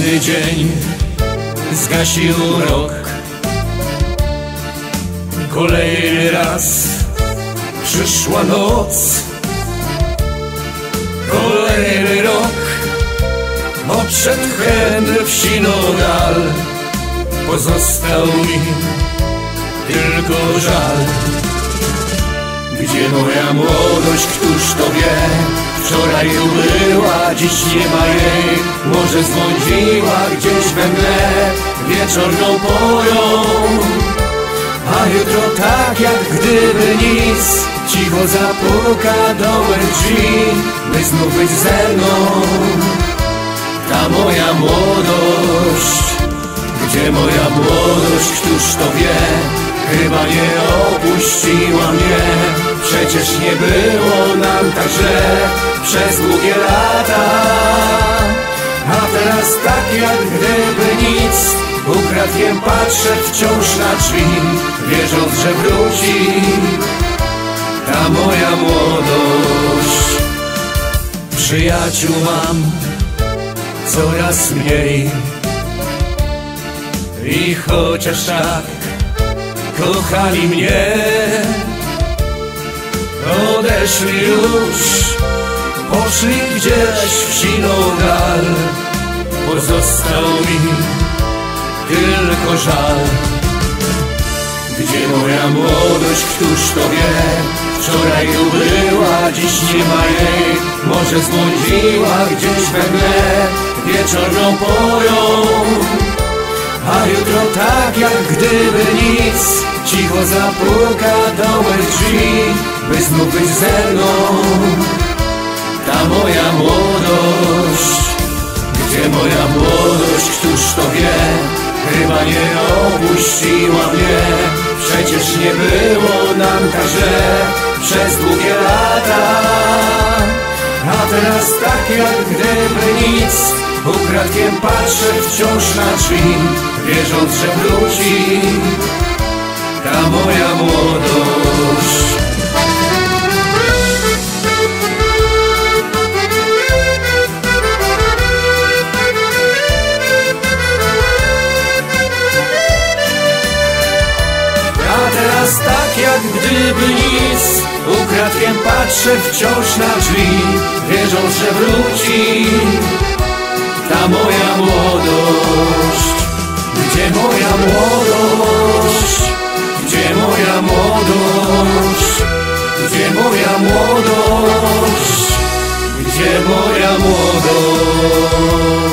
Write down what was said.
Kolejny dzień zgasił rok. Kolejny raz przyszła noc. Kolejny rok odszedł hen w Sinogal Pozostał mi tylko żal. Gdzie moja młodość, któż to wie? Wczoraj tu była, dziś nie ma jej. Może zbłądziła gdzieś we Wieczorną porą A jutro tak jak gdyby nic. Cicho zapuka do mych drzwi. By znów być ze mną. Ta moja młodość. Gdzie moja młodość, któż to wie? Chyba nie opuściła mnie Przecież nie było nam tak źle Przez długie lata. A teraz tak jak gdyby nic. Ukradkiem patrzę wciąż na drzwi Wierząc, że wróci Ta moja młodość. Przyjaciół mam coraz mniej. I chociaż tak kochali mnie Odeszli już, poszli gdzieś w siną Pozostał mi tylko żal. Gdzie moja młodość, któż to wie? Wczoraj tu była, dziś nie ma jej. Może zbłądziła gdzieś we mgle Wieczorną porą a jutro tak jak gdyby nic. Cicho zapuka do mych drzwi By znów być ze mną. Ta moja młodość Gdzie moja młodość, któż to wie? Chyba nie opuściła mnie. Przecież nie było nam tak źle Przez długie lata. A teraz tak jak gdyby nic. Ukradkiem patrzę wciąż na drzwi Wierząc, że wróci Ta moja młodość. A teraz tak jak gdyby nic Ukradkiem patrzę wciąż na drzwi Wierząc, że wróci ta moja młodość Gdzie moja młodość? Gdzie moja młodość? Gdzie moja młodość? Gdzie moja młodość